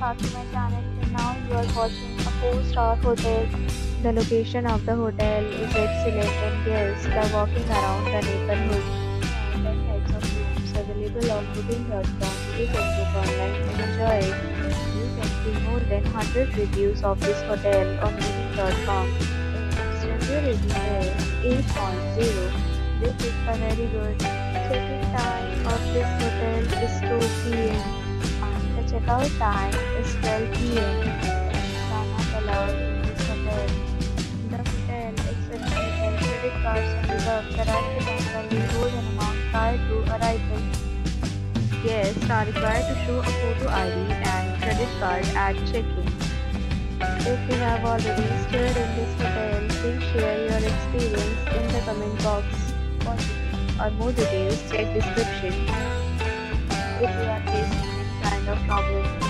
my channel and now you are watching a 4-star hotel. The location of the hotel is excellent and guests are walking around the neighborhood. 10 types of rooms available on booking.com. You can book online and enjoy it. You can see more than 100 reviews of this hotel on booking.com. Its review rating is 8.0. This is a very good. Check-in time of this hotel is 2 p.m. and time is 12 p.m. Not allowed in this hotel. The hotel accepts credit cards and reserves the right to temporarily hold an amount prior to arrival. Guests are required to show a photo ID and credit card at check-in. If you have already stayed in this hotel, please share your experience in the comment box. For or more details, check description. If you are